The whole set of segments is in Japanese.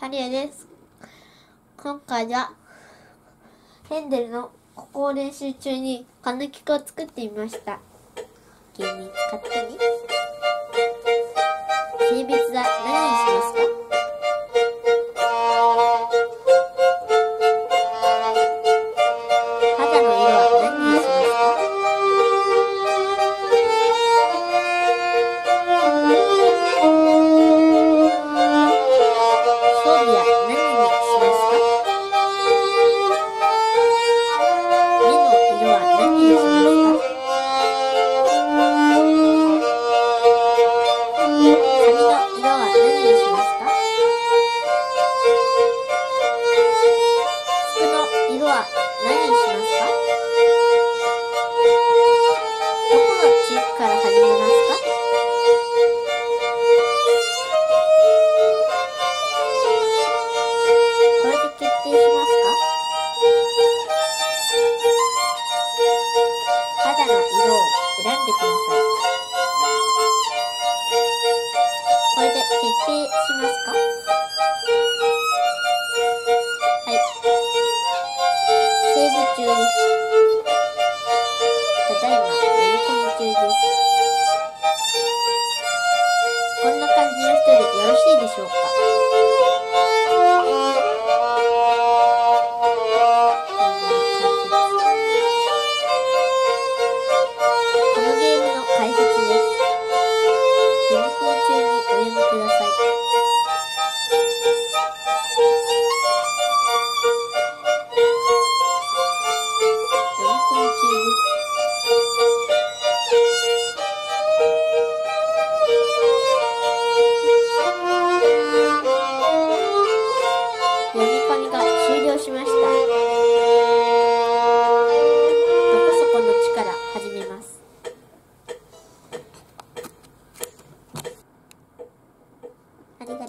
ハリエです。今回は、ヘンデルのここを練習中に金曲を作ってみました。君、勝手に。性別だ何にしますかどこの地域から始めますかこれで決定しますか肌の色を選んでください。これで決定しますか？こんな感じの人でよろしいでしょうか？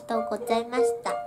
とうございました。